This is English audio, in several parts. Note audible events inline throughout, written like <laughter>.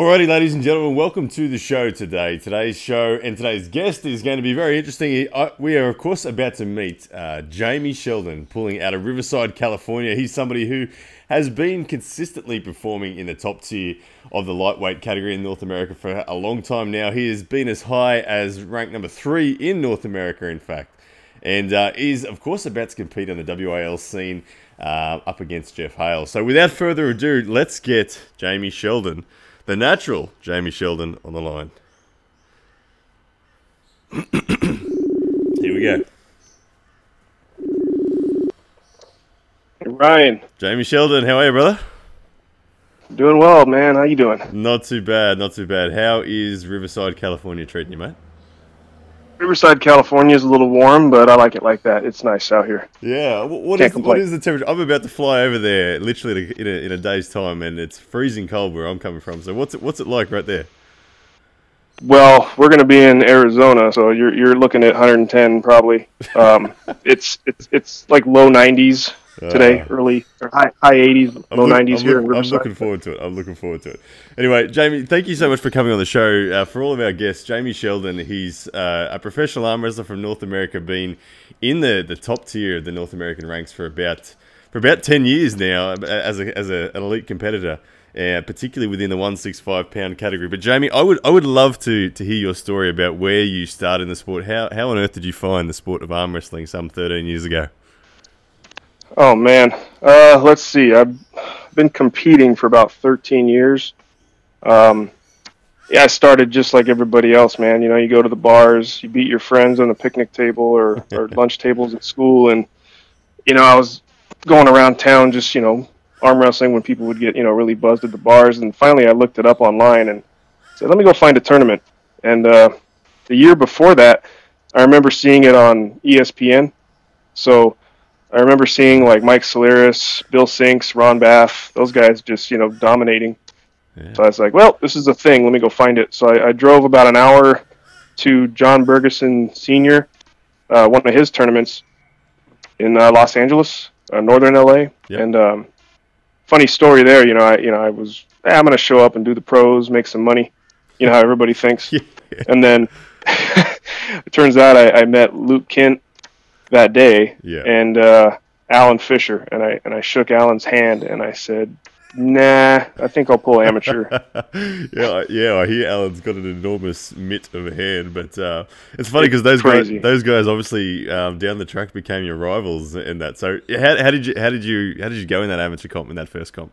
Alrighty, ladies and gentlemen, welcome to the show today. Today's show and today's guest is going to be very interesting. We are, of course, about to meet uh, Jamie Sheldon, pulling out of Riverside, California. He's somebody who has been consistently performing in the top tier of the lightweight category in North America for a long time now. He has been as high as rank number three in North America, in fact, and uh, is, of course, about to compete on the WAL scene uh, up against Geoff Hale. So, without further ado, let's get Jamie Sheldon the natural Jamie Sheldon on the line. <coughs> Here we go. Hey Ryan. Jamie Sheldon, how are you, brother? Doing well, man. How you doing? Not too bad, not too bad. How is Riverside, California treating you, mate? Riverside, California is a little warm, but I like it like that. It's nice out here. Yeah. What is, what is the temperature? I'm about to fly over there literally in a, in a day's time, and it's freezing cold where I'm coming from. So what's it, what's it like right there? Well, we're going to be in Arizona, so you're you're looking at 110 probably. Um, <laughs> it's it's it's like low 90s today, uh, early or high high 80s, low look, 90s I'm here look, in I'm looking forward to it. I'm looking forward to it. Anyway, Jamie, thank you so much for coming on the show. Uh, for all of our guests, Jamie Sheldon, he's uh, a professional arm wrestler from North America, been in the, the top tier of the North American ranks for about for about 10 years now as a, as a, an elite competitor. Uh, particularly within the 165 pound category. But Jamie, I would I would love to to hear your story about where you started in the sport. How how on earth did you find the sport of arm wrestling some 13 years ago? Oh man, uh, let's see. I've been competing for about 13 years. Um, yeah, I started just like everybody else, man. You know, you go to the bars, you beat your friends on the picnic table or, or <laughs> lunch tables at school, and you know, I was going around town just you know arm wrestling when people would get you know really buzzed at the bars, and finally I looked it up online and said, let me go find a tournament. And uh, the year before that, I remember seeing it on ESPN. So I remember seeing like Mike Selearis, Bill Sinks, Ron Bath, those guys just you know dominating. Yeah. So I was like, well, this is a thing. Let me go find it. So I, I drove about an hour to John Bergeson Senior, uh, one of his tournaments in uh, Los Angeles, uh, northern LA. Yep. And um, funny story there. You know, I you know I was eh, I'm going to show up and do the pros, make some money. You know how everybody thinks. <laughs> yeah. And then <laughs> it turns out I, I met Luke Kent that day, yeah. and uh, Alan Fisher, and I and I shook Alan's hand, and I said, "Nah, I think I'll pull amateur." <laughs> yeah, yeah, I hear Alan's got an enormous mitt of a hand, but uh, it's funny because those crazy. guys, those guys, obviously um, down the track became your rivals in that. So, how, how did you how did you how did you go in that amateur comp in that first comp?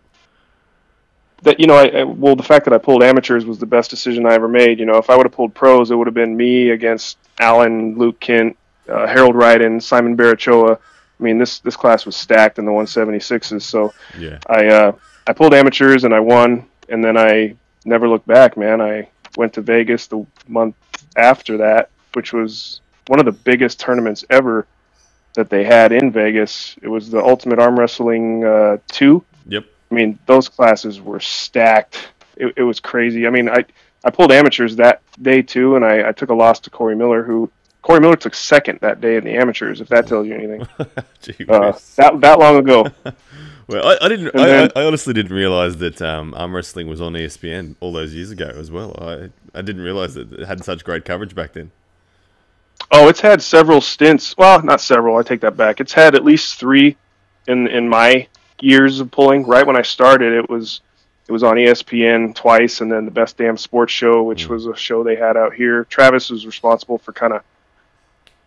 that you know, I, I, well, the fact that I pulled amateurs was the best decision I ever made. You know, if I would have pulled pros, it would have been me against Alan, Luke Kent, uh, Harold Ryden, Simon Barachoa. I mean, this this class was stacked in the 176s. So yeah. I uh, I pulled amateurs and I won, and then I never looked back, man. I went to Vegas the month after that, which was one of the biggest tournaments ever that they had in Vegas. It was the Ultimate Arm Wrestling uh, two. Yep. I mean, those classes were stacked. It, it was crazy. I mean, I I pulled amateurs that day too, and I, I took a loss to Corey Miller, who Corey Miller took second that day in the amateurs. If that tells you anything, <laughs> uh, that that long ago. <laughs> well, I, I didn't. Then, I, I, honestly didn't realize that um, arm wrestling was on ESPN all those years ago as well. I I didn't realize that it had such great coverage back then. Oh, it's had several stints. Well, not several. I take that back. It's had at least three in in my years of pulling. Right when I started, it was it was on ESPN twice, and then the Best Damn Sports Show, which mm. was a show they had out here. Travis was responsible for kind of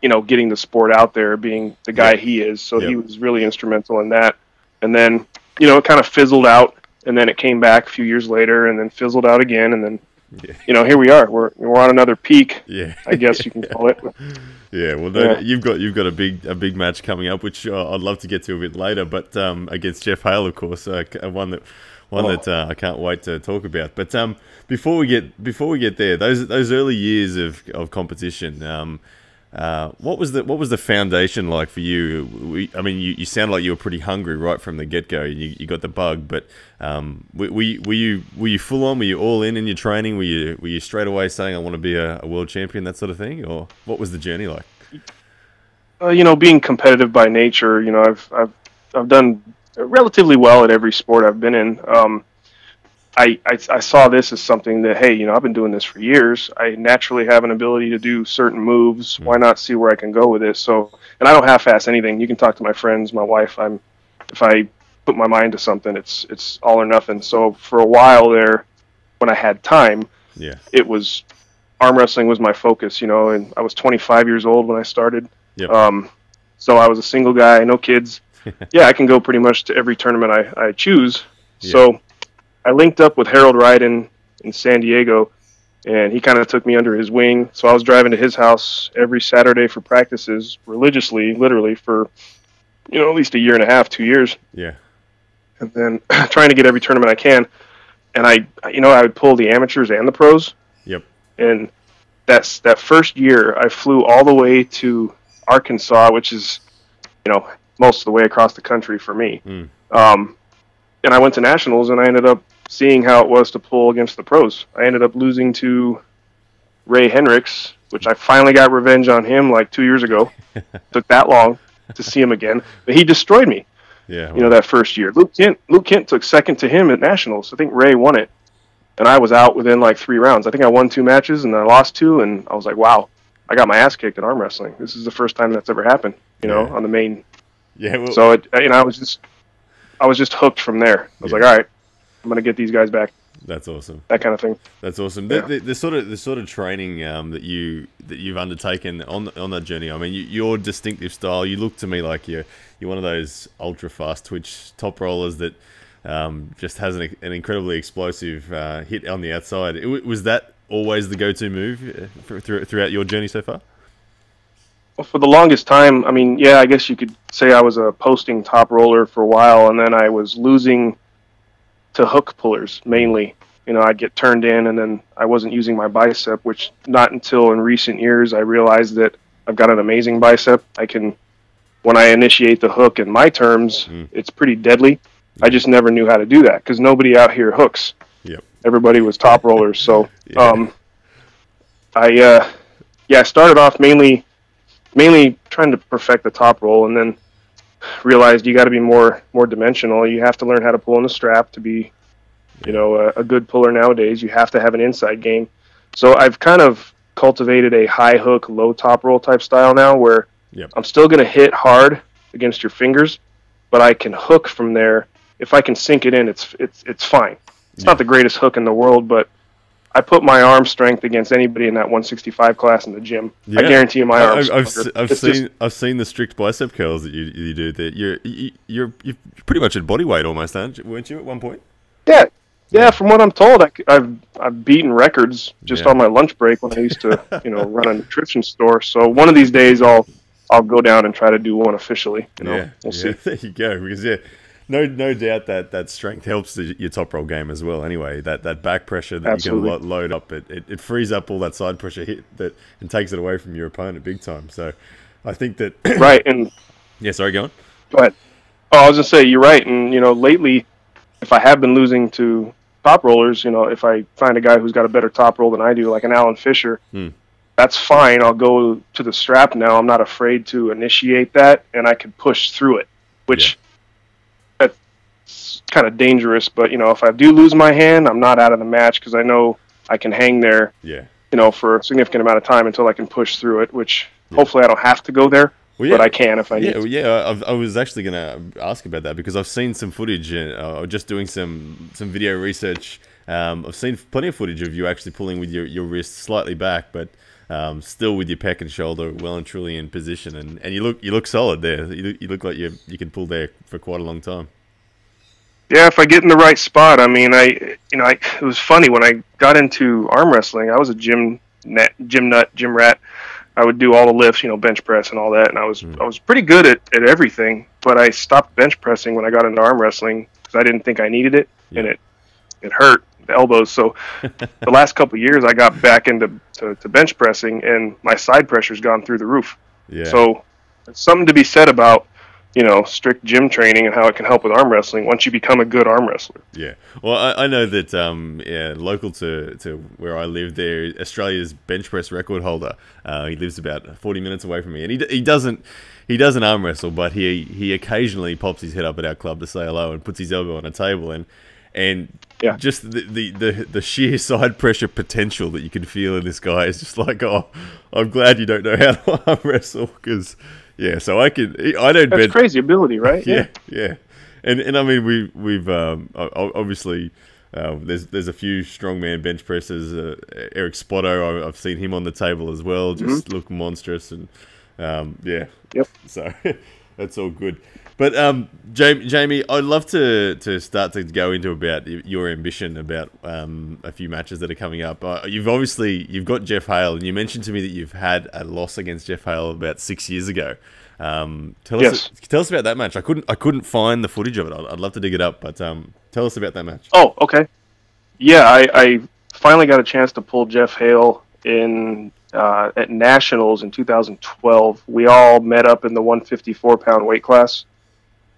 you know, getting the sport out there, being the guy yep. he is. So yep. he was really instrumental in that. And then, you know, it kind of fizzled out, and then it came back a few years later, and then fizzled out again, and then, yeah. you know, here we are. We're we're on another peak. Yeah, I guess you can <laughs> call it. Yeah, well, yeah. you've got you've got a big a big match coming up, which uh, I'd love to get to a bit later, but um, against Geoff Hale, of course, uh, one that one oh. that uh, I can't wait to talk about. But um, before we get before we get there, those those early years of of competition. Um, uh, what was the what was the foundation like for you? We, I mean, you, you sound like you were pretty hungry right from the get go. You, you got the bug, but um, were, were, you, were you were you full on? Were you all in in your training? Were you were you straight away saying I want to be a, a world champion, that sort of thing, or what was the journey like? Uh, you know, being competitive by nature, you know, I've I've I've done relatively well at every sport I've been in. Um, I, I, I saw this as something that hey, you know, I've been doing this for years. I naturally have an ability to do certain moves. Why not see where I can go with it? So, and I don't half-ass anything. You can talk to my friends, my wife. I'm if I put my mind to something, it's it's all or nothing. So for a while there, when I had time, Yeah. it was arm wrestling was my focus. You know, and I was 25 years old when I started. Yep. Um, so I was a single guy, no kids. <laughs> yeah, I can go pretty much to every tournament I, I choose. So I linked up with Harold Ryden in San Diego, and he kind of took me under his wing. So I was driving to his house every Saturday for practices, religiously, literally for you know at least a year and a half, two years, yeah. and then <clears throat> trying to get every tournament I can. And I, you know, I would pull the amateurs and the pros, Yep. and that's that first year I flew all the way to Arkansas, which is you know most of the way across the country for me. Mm. Um, and I went to nationals, and I ended up seeing how it was to pull against the pros. I ended up losing to Ray Hendricks, which I finally got revenge on him like two years ago. <laughs> Took that long to see him again, but he destroyed me Yeah. you know that first year. Luke Kent Luke Kent took second to him at nationals. I think Ray won it, and I was out within like three rounds. I think I won two matches and I lost two, and I was like, wow, I got my ass kicked in arm wrestling. This is the first time that's ever happened. You know, Yeah. on the main. yeah. Well, So it, you know, I was just I was just hooked from there. I was Yeah. like, all right, I'm gonna get these guys back. that's awesome. That kind of thing. That's awesome. Yeah. The, the, the sort of the sort of training um, that you that you've undertaken on on that journey. I mean, you, your distinctive style. You look to me like you're you're one of those ultra fast twitch top rollers that um, just has an, an incredibly explosive uh, hit on the outside. It, was that always the go-to move uh, throughout your journey so far? Well, for the longest time, I mean, yeah, I guess you could say I was a posting top roller for a while, and then I was losing to hook pullers mainly. You know, I'd get turned in, and then I wasn't using my bicep, which not until in recent years I realized that I've got an amazing bicep. I can, when I initiate the hook in my terms, Mm. it's pretty deadly. I just never knew how to do that because nobody out here hooks. Yep. Everybody was top rollers, so <laughs> Yeah. um, I uh, yeah, I started off mainly mainly trying to perfect the top roll, and then realized you got to be more more dimensional. You have to learn how to pull in the strap to be, you know, a, a good puller nowadays. You have to have an inside game. So I've kind of cultivated a high hook, low top roll type style now, where Yep. I'm still going to hit hard against your fingers, but I can hook from there. If I can sink it in, it's it's it's fine. It's Yeah. not the greatest hook in the world, but I put my arm strength against anybody in that 165 class in the gym. I guarantee you, my arms. I've, I've, I've seen just- I've seen the strict bicep curls that you, you do. That you're you, you're you're pretty much at body weight almost, aren't you? weren't you at one point? Yeah, yeah. From what I'm told, I, have I've beaten records just Yeah. on my lunch break when I used to, <laughs> you know, run a nutrition store. So one of these days, I'll I'll go down and try to do one officially. You know, yeah, we'll yeah, see. <laughs> There you go. Because yeah, no no doubt that that strength helps the, your top roll game as well. Anyway, that that back pressure that Absolutely. you can lo- load up, it, it it frees up all that side pressure hit that and takes it away from your opponent big time. So, I think that <clears throat> Right, and yeah. Sorry, go on. Go ahead. Oh, I was gonna say you're right, and you know, lately, if I have been losing to top rollers, you know, if I find a guy who's got a better top roll than I do, like an Alan Fisher, Hmm. that's fine. I'll go to the strap now. I'm not afraid to initiate that, and I can push through it, which kind of dangerous. But you know, if I do lose my hand, I'm not out of the match because I know I can hang there, Yeah. you know, for a significant amount of time until I can push through it. Which hopefully I don't have to go there, Well, yeah. but I can if I need. Yeah, well, yeah. I've, I was actually going to ask about that because I've seen some footage, uh, just doing some some video research. Um, I've seen plenty of footage of you actually pulling with your, your wrist slightly back, but um, still with your pec and shoulder well and truly in position, and, and you look you look solid there. You, look- you look like you you can pull there for quite a long time. Yeah, if I get in the right spot. I mean, I you know, I, it was funny when I got into arm wrestling. I was a gym net, gym nut, gym rat. I would do all the lifts, you know, bench press and all that, and I was hmm. I was pretty good at, at everything. But I stopped bench pressing when I got into arm wrestling because I didn't think I needed it, and it it hurt the elbows. So <laughs> the last couple of years, I got back into to, to bench pressing, and my side pressure's gone through the roof. Yeah. So it's something to be said about you know strict gym training and how it can help with arm wrestling once you become a good arm wrestler. Yeah, well, I, I know that um, yeah, local to, to where I live, there Australia's bench press record holder. Uh, he lives about forty minutes away from me, and he, he doesn't he doesn't arm wrestle, but he he occasionally pops his head up at our club to say hello and puts his elbow on a table, and and Yeah. just the, the, the, the sheer <laughs> side pressure potential that you can feel in this guy is just like, oh, I'm glad you don't know how to <laughs> arm wrestle because, yeah. So I can, I don't That's bet. crazy ability, <laughs> right? Yeah, yeah, and and I mean we we've um, obviously. Uh, there's there's a few strongman bench presses. Uh, Eric Spoto, I- I've seen him on the table as well. Just look monstrous, and um, yeah. Yep. So <laughs> that's all good. But um, Jamie, I'd love to, to start to go into about your ambition about um, a few matches that are coming up. Uh, you've obviously you've got Geoff Hale, and you mentioned to me that you've had a loss against Geoff Hale about six years ago. Um, tell Yes. us tell us about that match. I couldn't I couldn't find the footage of it. I'd, I'd love to dig it up, but um, tell us about that match. Oh, okay. Yeah, I, I finally got a chance to pull Geoff Hale in uh, at Nationals in 2012. We all met up in the 154 pound weight class,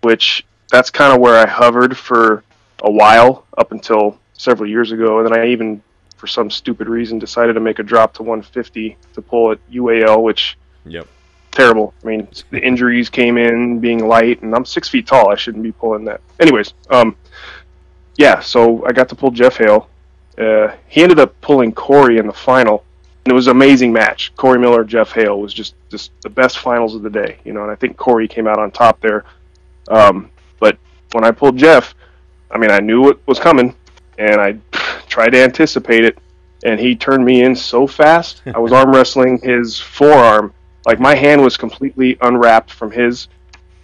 which that's kind of where I hovered for a while up until several years ago, and then I even, for some stupid reason, decided to make a drop to 150 to pull at UAL, which Yep. terrible. I mean, the injuries came in being light, and I'm six feet tall. I shouldn't be pulling that. Anyways, um, yeah. So I got to pull Geoff Hale. Uh, he ended up pulling Corey in the final, and it was an amazing match. Corey Miller, Geoff Hale was just just the best finals of the day, you know. And I think Corey came out on top there. Um, but when I pulled Geoff, I mean, I knew what was coming, and I <sighs> tried to anticipate it. And he turned me in so fast. I was <laughs> arm wrestling his forearm like my hand was completely unwrapped from his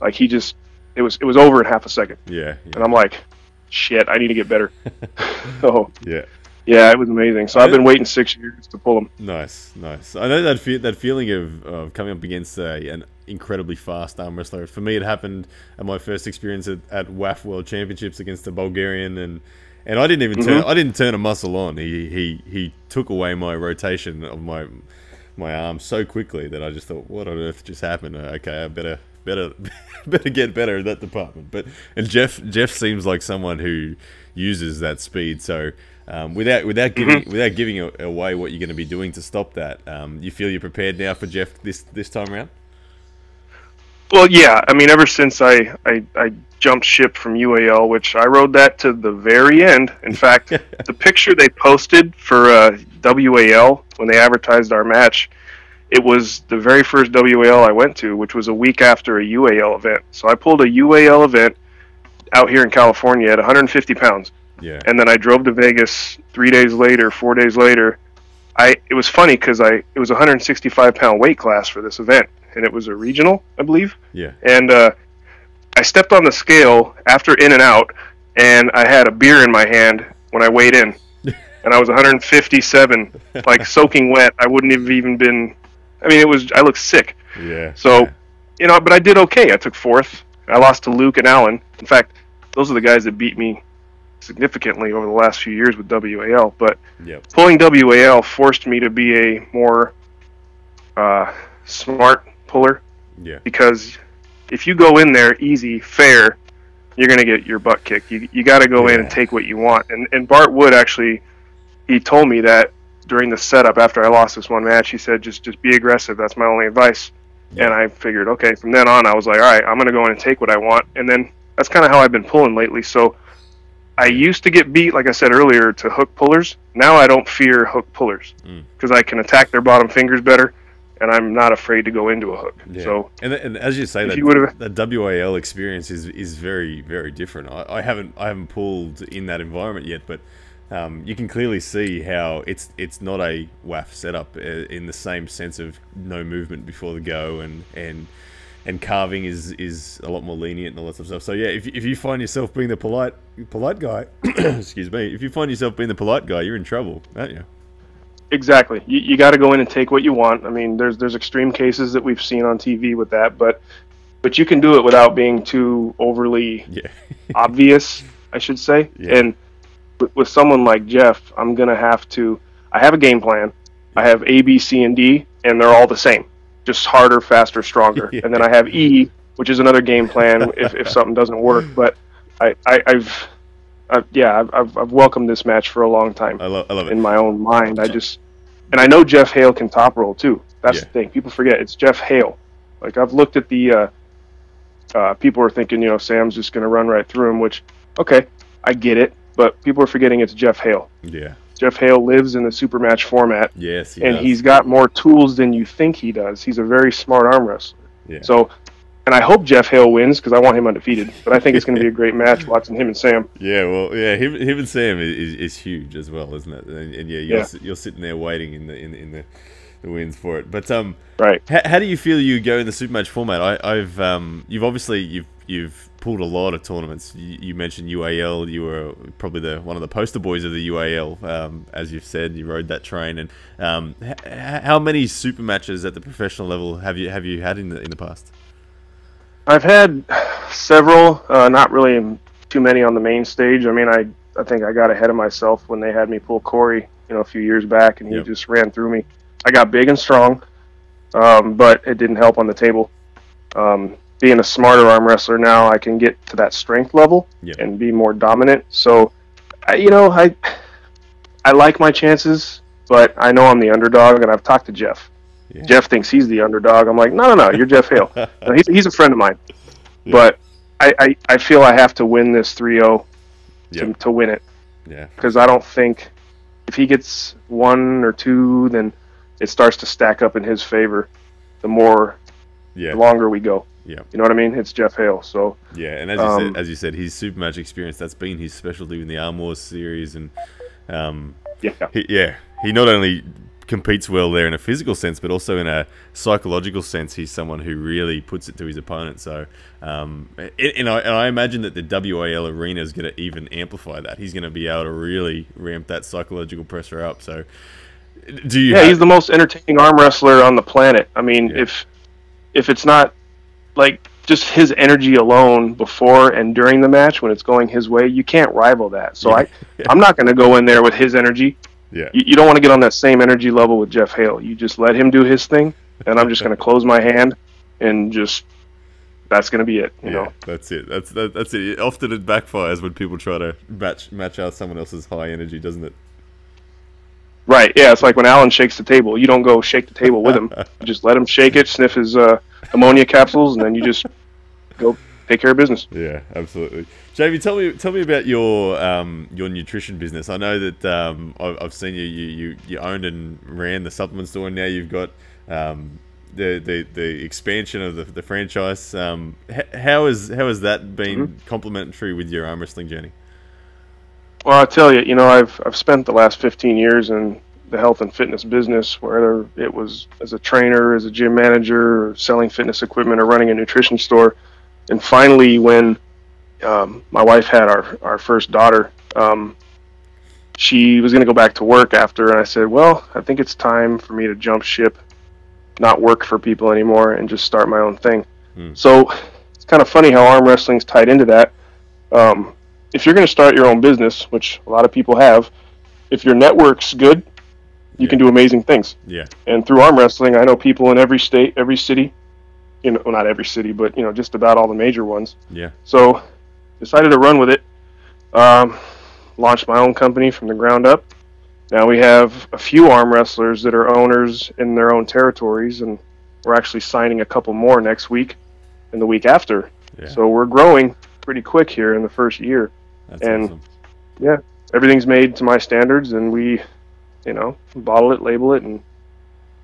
like he just it was it was over in half a second Yeah. and i'm like shit i need to get better <laughs> <laughs> so yeah. Yeah it was amazing so i've been waiting six years to pull him Nice, nice. I know that fe- that feeling of, of coming up against a, an incredibly fast arm wrestler. For me, it happened at my first experience at, at WAF World Championships against a Bulgarian, and and I didn't even turn I didn't turn a muscle on. He he he took away my rotation of my my arm so quickly that I just thought, what on earth just happened? Uh, Okay, I better better <laughs> better get better at that department. But and Geoff Geoff seems like someone who uses that speed. So um, without without giving without giving away what you're going to be doing to stop that, um, you feel you're prepared now for Geoff this this time around. well yeah i mean ever since i i, I jumped ship from ual which i rode that to the very end in fact <laughs> the picture they posted for uh, wal when they advertised our match it was the very first WAL I went to, which was a week after a UAL event. So I pulled a UAL event out here in California at 150 pounds, Yeah, and then I drove to Vegas three days later, four days later. I it was funny because I it was a 165 pound weight class for this event, and it was a regional, I believe. yeah, And uh, I stepped on the scale after in and out, and I had a beer in my hand when I weighed in, <laughs> and I was 157, like soaking wet. I wouldn't have even been. I mean, it was. I looked sick. yeah. So, yeah. you know, but I did okay. I took fourth. I lost to Luke and Allen. In fact, those are the guys that beat me significantly over the last few years with WAL. But Yep. pulling WAL forced me to be a more uh, smart puller yeah, because if you go in there easy, fair, you're going to get your butt kicked. You, you got to go in and take what you want. And, and Bart Wood actually, he told me that during the setup after I lost this one match. He said, just just be aggressive. That's my only advice. And I figured, okay, from then on, I was like, all right, I'm going to go in and take what I want. And then that's kind of how I've been pulling lately. So I used to get beat, like I said earlier, to hook pullers. Now I don't fear hook pullers Mm. because I can attack their bottom fingers better, and I'm not afraid to go into a hook. Yeah. So and, and as you say, that you the WAL experience is is very very different. I, I haven't I haven't pulled in that environment yet, but um, you can clearly see how it's it's not a WAF setup uh, in the same sense of no movement before the go and and and carving is is a lot more lenient and all that sort of stuff. So yeah, if, if you find yourself being the polite polite guy, <coughs> excuse me, if you find yourself being the polite guy, you're in trouble, aren't you? Exactly. You, you got to go in and take what you want. I mean, there's there's extreme cases that we've seen on TV with that, but but you can do it without being too overly Yeah, <laughs> obvious, I should say. Yeah. And with, with someone like Geoff, I'm gonna have to. I have a game plan. I have A, B, C, and D, and they're all the same, just harder, faster, stronger. <laughs> Yeah. And then I have E, which is another game plan if, if something doesn't work. But I, I I've, I've yeah, I've, I've I've welcomed this match for a long time I love I love it. in my own mind. I just, and I know Geoff Hale can top roll too. That's Yeah. the thing. People forget it's Geoff Hale. Like I've looked at the, uh, uh, people are thinking, you know, Sam's just going to run right through him. Which, okay, I get it. but people are forgetting it's Geoff Hale. Yeah. Geoff Hale lives in the super match format, Yes. He and does. he's got more tools than you think he does. He's a very smart arm wrestler. Yeah. So, and I hope Geoff Hale wins because I want him undefeated. But I think it's going to be a <laughs> great match watching him and Sam. Yeah, well, yeah, him, him and Sam is, is, huge as well, isn't it? And, and yeah, you're, Yeah. you're sitting there waiting in the in, in the, the wins for it. But um, Right. how, how do you feel you go in the super match format? I, I've um, you've obviously you've you've pulled a lot of tournaments. You, you mentioned UAL. You were probably the one of the poster boys of the UAL, um, as you've said. You rode that train. And um, h- how many super matches at the professional level have you have you had in the in the past? I've had several, uh, not really too many on the main stage. I mean, I I think I got ahead of myself when they had me pull Corey, you know, a few years back, and he Yep. just ran through me. I got big and strong, um, but it didn't help on the table. Um, being a smarter arm wrestler now, I can get to that strength level Yep. and be more dominant. So, I, you know, I I like my chances, but I know I'm the underdog, and I've talked to Geoff. Yeah. Geoff thinks he's the underdog. I'm like, no, no, no, you're Geoff Hale. <laughs> No, he's, he's a friend of mine. Yeah. But I, I, I feel I have to win this 3 0 to, Yep. to win it Yeah. because I don't think if he gets one or two, then it starts to stack up in his favor the more, Yeah. the longer we go. Yeah. You know what I mean? It's Geoff Hale. So, Yeah, and as you Um, said, as you said, his super match experience that's been his specialty in the Arm Wars series, and um, yeah. he, yeah, he not only competes well there in a physical sense, but also in a psychological sense, he's someone who really puts it to his opponent. So, um, and, and, I, and I imagine that the WAL arena is going to even amplify that. He's going to be able to really ramp that psychological pressure up. So, do you? Yeah, have- he's the most entertaining arm wrestler on the planet. I mean, Yeah. if if it's not like just his energy alone before and during the match when it's going his way, you can't rival that. So I. <laughs> I'm not going to go in there with his energy. yeah, You, you don't want to get on that same energy level with Geoff Hale. You just let him do his thing, and I'm just going <laughs> to close my hand and just that's going to be it. You yeah, know. that's it. That's that, that's it. Often it backfires when people try to match match out someone else's high energy, doesn't it? Right. Yeah. It's like when Alan shakes the table. You don't go shake the table with him. You just let him shake it, sniff his uh, ammonia capsules, and then you just go take care of business. Yeah, absolutely. Jamie, tell me tell me about your um, your nutrition business. I know that um, I've, I've seen you, you you you owned and ran the supplement store, and now you've got um, the, the the expansion of the, the franchise. Um, how is how has that been complementary with your arm wrestling journey? Well, I tell you, you know, I've I've spent the last 15 years in the health and fitness business, whether it was as a trainer, as a gym manager, or selling fitness equipment, or running a nutrition store. And finally, when um, my wife had our our first daughter, um, she was going to go back to work after, and I said, "Well, I think it's time for me to jump ship, not work for people anymore, and just start my own thing." Hmm. So it's kind of funny how arm wrestling's tied into that. Um, if you're going to start your own business, which a lot of people have, if your network's good, you Yeah. can do amazing things. Yeah, And through arm wrestling, I know people in every state, every city, you know, well, not every city, but you know, just about all the major ones. yeah, So, decided to run with it. Um, launched my own company from the ground up. Now we have a few arm wrestlers that are owners in their own territories, and we're actually signing a couple more next week and the week after. yeah. So we're growing pretty quick here in the first year. That's and- awesome. Everything's made to my standards, and we, you know, bottle it, label it, and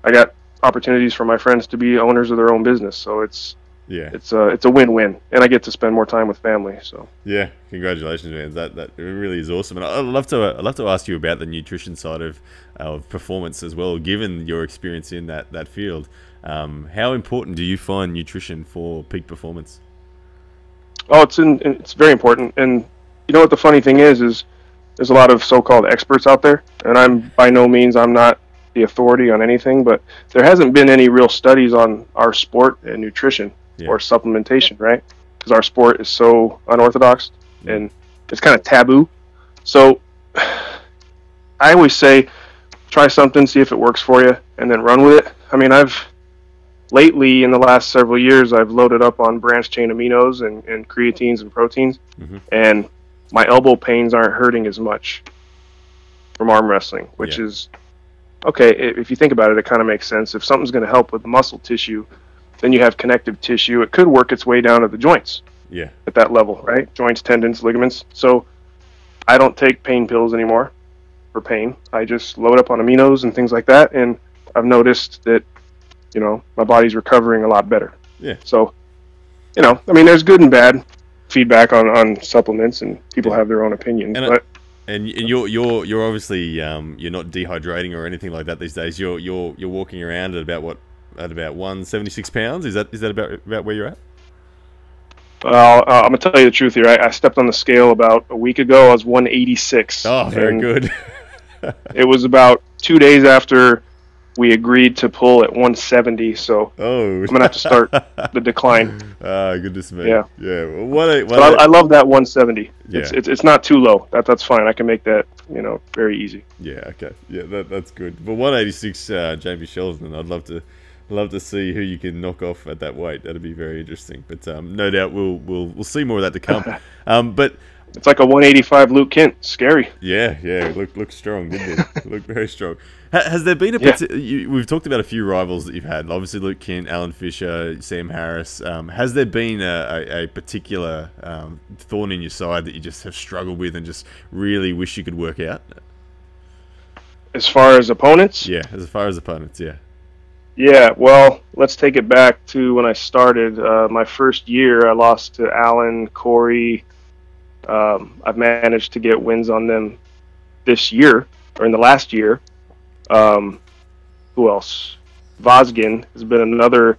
I got opportunities for my friends to be owners of their own business. So it's Yeah, it's a it's a win-win, and I get to spend more time with family. So Yeah, congratulations, man. That that really is awesome, and I'd love to I'd love to ask you about the nutrition side of of performance as well. Given your experience in that that field, um, how important do you find nutrition for peak performance? oh, it's in it's very important. And you know what the funny thing is is there's a lot of so-called experts out there, and I'm by no means I'm not the authority on anything, but there hasn't been any real studies on our sport and nutrition Yeah. or supplementation, right? Because our sport is so unorthodox Yeah. and it's kind of taboo. So <sighs> I always say, try something, see if it works for you, and then run with it. I mean, I've lately in the last several years, I've loaded up on branched chain aminos and, and creatines and proteins, Mhm. and my elbow pains aren't hurting as much from arm wrestling, which Yeah. is okay. If you think about it, it kind of makes sense. If something's going to help with muscle tissue, then you have connective tissue. It could work its way down to the joints Yeah, at that level, right? Joints, tendons, ligaments. So I don't take pain pills anymore for pain. I just load up on aminos and things like that, and I've noticed that you know my body's recovering a lot better. Yeah. So, you know, I mean, there's good and bad feedback on, on supplements, and people have their own opinions. And but And, and you're you're you're obviously um, you're not dehydrating or anything like that these days. You're you're you're walking around at about what at about one seventy six pounds. Is that is that about about where you're at? uh, I'm gonna tell you the truth here. I, I stepped on the scale about a week ago. I was 186. Oh, very good. <laughs> It was about two days after we agreed to pull at 170. So oh, I'm gonna have to start the <laughs> decline. Ah, goodness me. Yeah. yeah. Well, what a, what But I, I love that 170. It's, Yeah. it's it's not too low. That that's fine. I can make that you know very easy. Yeah, okay. Yeah, that, that's good. But 186, uh, Jamie Sheldon, I'd love to love to see who you can knock off at that weight. That'd be very interesting. But um, no doubt we'll we'll we'll see more of that to come. <laughs> Um, but It's like a 185 Luke Kent. Scary. yeah, yeah, look look strong, didn't it? <laughs> look very strong. Ha- has there been a Yeah. you, we've talked about a few rivals that you've had. Obviously, Luke Kent, Alan Fisher, Sam Harris. Um, has there been a, a, a particular um, thorn in your side that you just have struggled with and just really wish you could work out? As far as opponents, Yeah, as far as opponents, yeah. Yeah, well, let's take it back to when I started. Uh, my first year, I lost to Alan, Corey. Um, I've managed to get wins on them this year, or in the last year. Um, who else? Vazgen has been another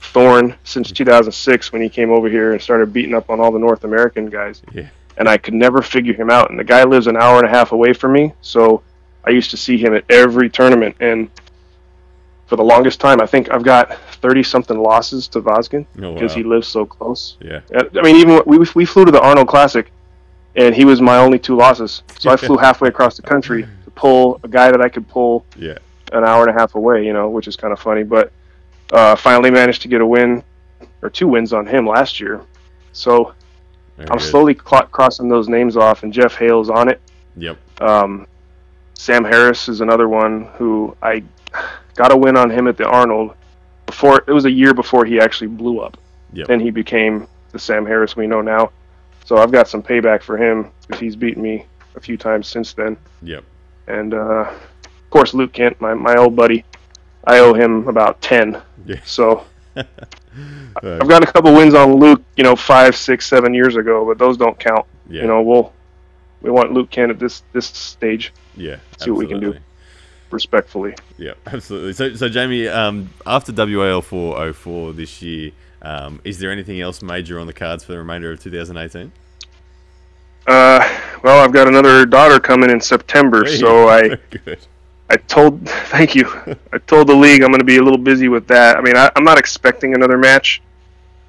thorn since 2006 when he came over here and started beating up on all the North American guys. Yeah. And I could never figure him out. And the guy lives an hour and a half away from me, so I used to see him at every tournament. And for the longest time, I think I've got 30 something losses to Vazgen Oh, because wow. he lives so close. Yeah. I mean, even we we flew to the Arnold Classic, and he was my only two losses. So I <laughs> flew halfway across the country to pull a guy that I could pull Yeah. an hour and a half away. You know, which is kind of funny. But uh, finally managed to get a win or two wins on him last year. So I'm slowly cl- crossing those names off, and Geoff Hale's on it. Yep. Um, Sam Harris is another one who I got a win on him at the Arnold before. It was a year before he actually blew up. Yep. Then he became the Sam Harris we know now. So I've got some payback for him because he's beaten me a few times since then. Yep. And uh, of course, Luke Kent, my, my old buddy, I owe him about 10. Yeah. So <laughs> I've got a couple wins on Luke, you know, five, six, seven years ago, but those don't count. yeah. You know, we'll we want Luke Kent at this this stage yeah. see what we can do. respectfully. Yeah, absolutely. So, so Jamie, um, after WAL 404 this year, um, is there anything else major on the cards for the remainder of 2018? Uh, well, I've got another daughter coming in September, so I <laughs> good. I told <laughs> thank you. <laughs> I told the league I'm going to be a little busy with that. I mean, I, I'm not expecting another match.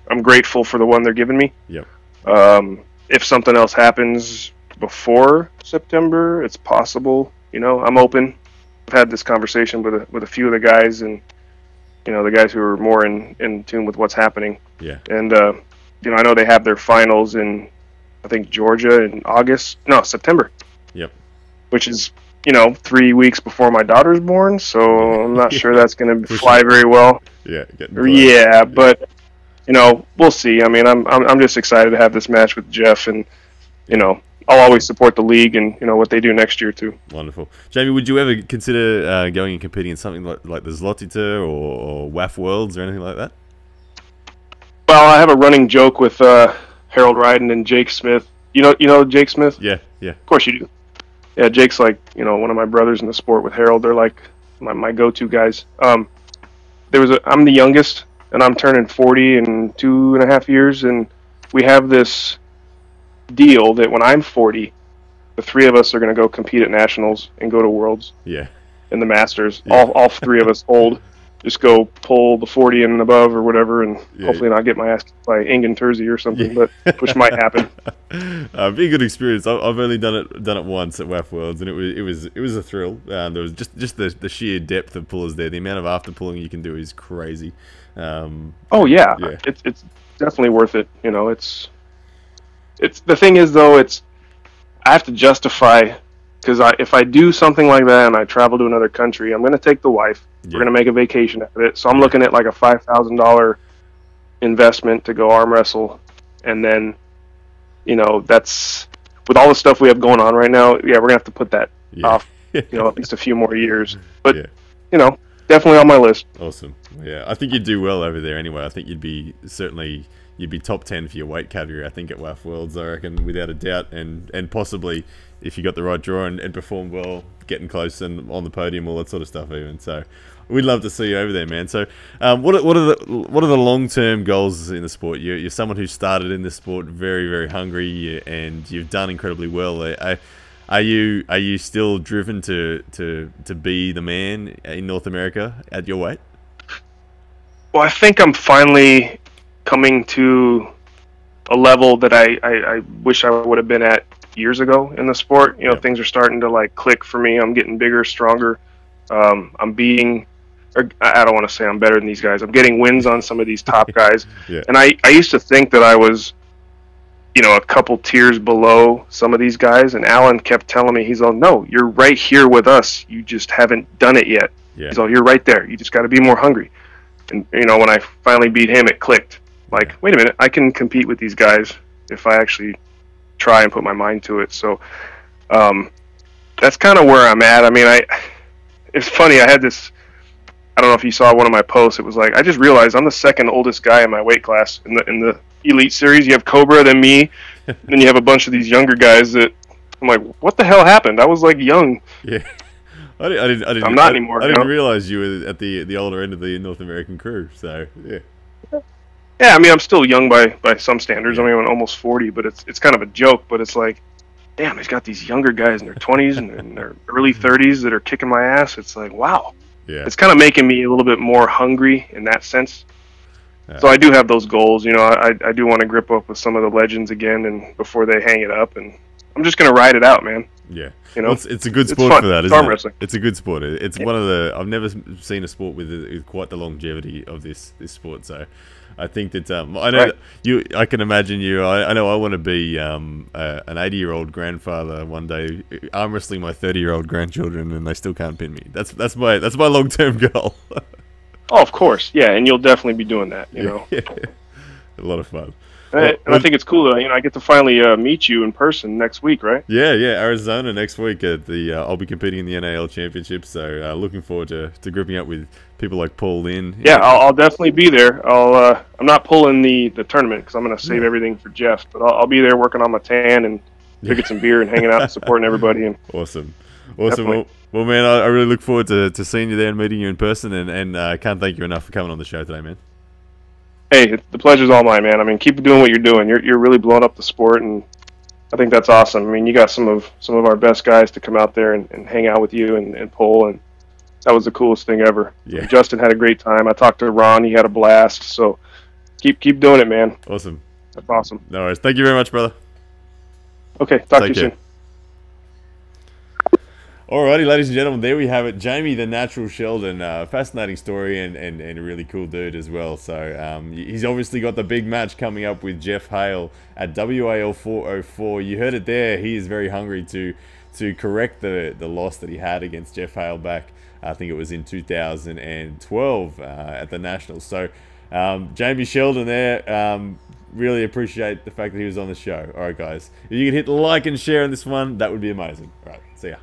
I'm grateful for the one they're giving me. Yep. Um, if something else happens before September, it's possible. You know, I'm open. I've had this conversation with a, with a few of the guys, and you know, the guys who are more in in tune with what's happening. Yeah. And uh, you know, I know they have their finals in, I think Georgia in August. No, September. Yep. Which is you know three weeks before my daughter's born, so I'm not <laughs> sure that's going to fly very well. Yeah. Yeah, but you know, we'll see. I mean, I'm, I'm I'm just excited to have this match with Geoff, and you know, I'll always support the league and you know what they do next year too. Wonderful. Jamie, would you ever consider uh, going and competing in something like, like the Zloty Tur or, or WAF Worlds or anything like that? Well, I have a running joke with uh, Harold Ryden and Jake Smith. You know, you know Jake Smith. Yeah. Yeah. Of course you do. Yeah, Jake's like you know one of my brothers in the sport with Harold. They're like my, my go-to guys. Um, there was a I'm the youngest, and I'm turning 40 in two and a half years, and we have this deal that when I'm 40, the three of us are going to go compete at nationals and go to worlds Yeah. and the masters. Yeah. All all three of us old. <laughs> Just go pull the 40 and above or whatever, and Yeah. hopefully not get my ass by Engin Terzi or something, Yeah. but which might happen. <laughs> uh, be a good experience. I've only done it done it once at WAF Worlds, and it was it was it was a thrill. Um, there was just just the, the sheer depth of pullers there. The amount of after pulling you can do is crazy. Um, Oh yeah, Yeah. it's it's definitely worth it. You know, it's it's the thing is though, it's I have to justify because I if I do something like that and I travel to another country, I'm going to take the wife. Yeah. We're going to make a vacation out of it. So I'm looking at like a five thousand dollar investment to go arm wrestle, and then you know that's with all the stuff we have going on right now, yeah, we're gonna have to put that Yeah. off, you know, at least a few more years. <laughs> But Yeah. you know, definitely on my list. Awesome. Yeah, I think you'd do well over there anyway. I think you'd be certainly you'd be top ten for your weight category. I think at WAF Worlds, I reckon, without a doubt, and and possibly if you got the right draw and, and performed well, getting close and on the podium, all that sort of stuff. Even so, we'd love to see you over there, man. So, um, what are, what are the what are the long term goals in the sport? You're, you're someone who started in the sport very very hungry, and you've done incredibly well. I, are you are you still driven to, to to be the man in North America at your weight? Well, I think I'm finally coming to a level that I, I, I wish I would have been at years ago in the sport. You know, Yeah. things are starting to like click for me. I'm getting bigger, stronger. Um, I'm being, or I I don't want to say I'm better than these guys. I'm getting wins on some of these top <laughs> guys. Yeah. And I, I used to think that I was, you know, a couple tiers below some of these guys. And Alan kept telling me, he's all, no, you're right here with us. You just haven't done it yet. Yeah. He's all, you're right there. You just got to be more hungry. And you know, when I finally beat him, it clicked. Like, wait a minute, I can compete with these guys if I actually try and put my mind to it. So, um, that's kind of where I'm at. I mean, I it's funny. I had this. I don't know if you saw one of my posts. It was like I just realized I'm the second oldest guy in my weight class in the in the elite series. You have Cobra, then me, <laughs> then you have a bunch of these younger guys that I'm like, what the hell happened? I was like young. Yeah. <laughs> I didn't. I didn't. I didn't I'm not I, anymore, I didn't know? realize you were at the the older end of the North American crew. So yeah. Yeah, I mean, I'm still young by by some standards. I mean, I'm almost 40, but it's it's kind of a joke. But it's like, damn, he's got these younger guys in their 20s and in their early <laughs> 30s that are kicking my ass. It's like, wow, Yeah. it's kind of making me a little bit more hungry in that sense. Yeah. So I do have those goals. You know, I I do want to grip up with some of the legends again, and before they hang it up, and I'm just gonna ride it out, man. Yeah. You know, Well, it's, it's a good sport for that, It's isn't arm it? wrestling. It's a good sport. It- It's one of the I've never seen a sport with, with quite the longevity of this this sport. So I think that um, I know Right. that you. I can imagine you. I, I know I want to be um, uh, an eighty year old grandfather one day, arm wrestling my thirty year old grandchildren, and they still can't pin me. That's that's my that's my long term <laughs> goal. oh, of course, yeah, and you'll definitely be doing that. You know. <laughs> a lot of fun. And, I- and I think it's cool that you know I get to finally uh, meet you in person next week, right? Yeah, yeah, Arizona next week at the. Uh, I'll be competing in the NAL championship, so uh, looking forward to, to gripping up with people like Paul Lynn. Yeah, I'll, I'll definitely be there. I'll uh, I'm not pulling the the tournament because I'm gonna save everything for Geoff, but I'll, I'll be there working on my tan and drinking some beer and hanging out and supporting everybody. And <laughs> Awesome, awesome. Well, well, man, I, I really look forward to, to seeing you there and meeting you in person, and and uh, can't thank you enough for coming on the show today, man. Hey, the pleasure's all mine, man. I mean, keep doing what you're doing. You're you're really blowing up the sport, and I think that's awesome. I mean, you got some of some of our best guys to come out there and, and hang out with you and, and pull, and that was the coolest thing ever. Yeah. Justin had a great time. I talked to Ron; he had a blast. So keep keep doing it, man. Awesome. That's awesome. No worries. Thank you very much, brother. Okay, talk Take to you care. soon. Alrighty, ladies and gentlemen, there we have it. Jamie, the natural Sheldon, uh, fascinating story and, and, and a really cool dude as well. So um, he's obviously got the big match coming up with Geoff Hale at WAL 404. You heard it there. He is very hungry to to correct the the loss that he had against Geoff Hale back. I think it was in 2012 uh, at the Nationals. So um, Jamie Sheldon there. Um, really appreciate the fact that he was on the show. All right, guys, if you could hit like and share on this one, that would be amazing. All right, see ya.